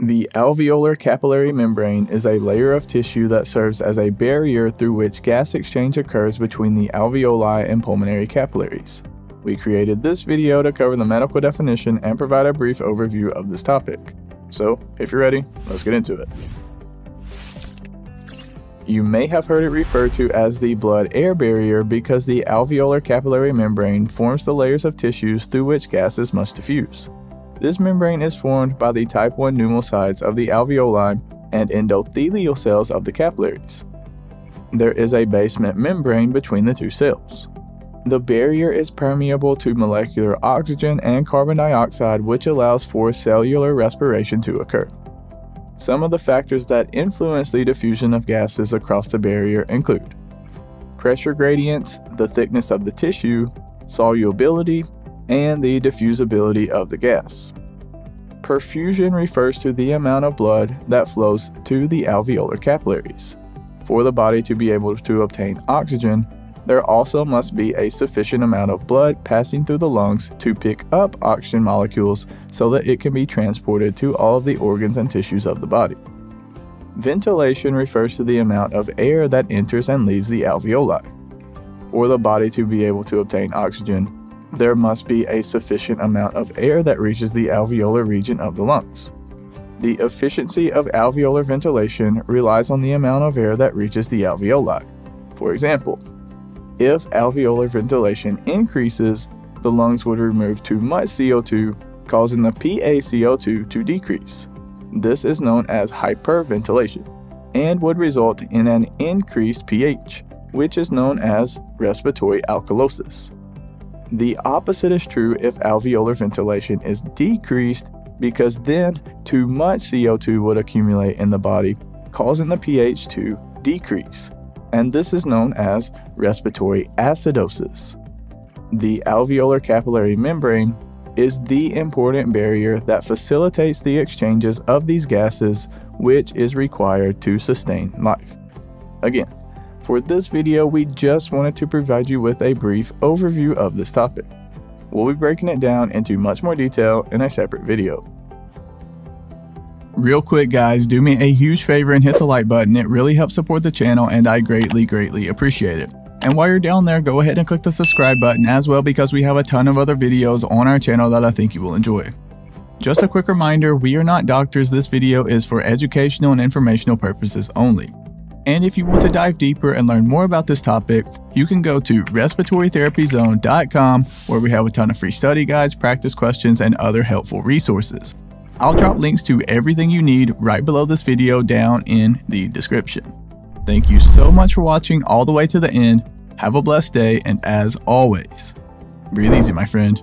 The alveolar capillary membrane is a layer of tissue that serves as a barrier through which gas exchange occurs between the alveoli and pulmonary capillaries. We created this video to cover the medical definition and provide a brief overview of this topic. So, if you're ready, let's get into it. You may have heard it referred to as the blood-air barrier because the alveolar capillary membrane forms the layers of tissues through which gases must diffuse. This membrane is formed by the type 1 pneumocytes of the alveoli and endothelial cells of the capillaries. There is a basement membrane between the two cells. The barrier is permeable to molecular oxygen and carbon dioxide, which allows for cellular respiration to occur. Some of the factors that influence the diffusion of gases across the barrier include pressure gradients, the thickness of the tissue, solubility, and the diffusibility of the gas. Perfusion refers to the amount of blood that flows to the alveolar capillaries. For the body to be able to obtain oxygen, there also must be a sufficient amount of blood passing through the lungs to pick up oxygen molecules so that it can be transported to all of the organs and tissues of the body. Ventilation refers to the amount of air that enters and leaves the alveoli. For the body to be able to obtain oxygen, there must be a sufficient amount of air that reaches the alveolar region of the lungs. The efficiency of alveolar ventilation relies on the amount of air that reaches the alveoli. For example, if alveolar ventilation increases, the lungs would remove too much CO2, causing the PaCO2 to decrease. This is known as hyperventilation and would result in an increased pH, which is known as respiratory alkalosis. The opposite is true if alveolar ventilation is decreased because then too much CO2 would accumulate in the body, causing the pH to decrease, and this is known as respiratory acidosis. The alveolar capillary membrane is the important barrier that facilitates the exchanges of these gases, which is required to sustain life. Again, for this video, we just wanted to provide you with a brief overview of this topic. We'll be breaking it down into much more detail in a separate video. Real quick guys, do me a huge favor and hit the like button. It really helps support the channel and I greatly, greatly appreciate it. And while you're down there, go ahead and click the subscribe button as well because we have a ton of other videos on our channel that I think you will enjoy. Just a quick reminder, we are not doctors. This video is for educational and informational purposes only. And if you want to dive deeper and learn more about this topic, you can go to respiratorytherapyzone.com where we have a ton of free study guides, practice questions, and other helpful resources. I'll drop links to everything you need right below this video down in the description. Thank you so much for watching all the way to the end. Have a blessed day, and as always, breathe easy, my friend.